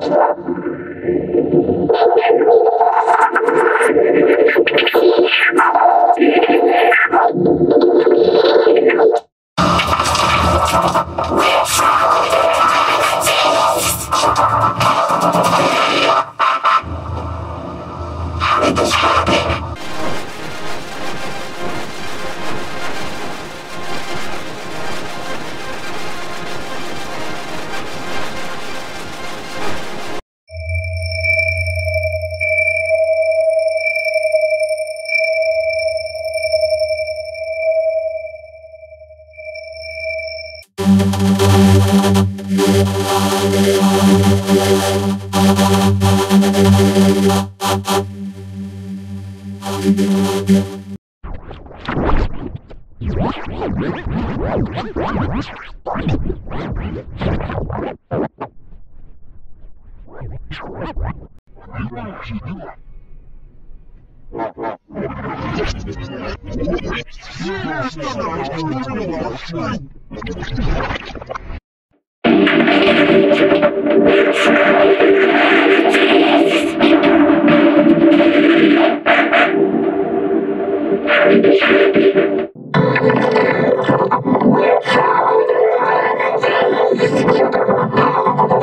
It is happening. Yes, Thank you.